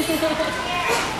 ハハハハ!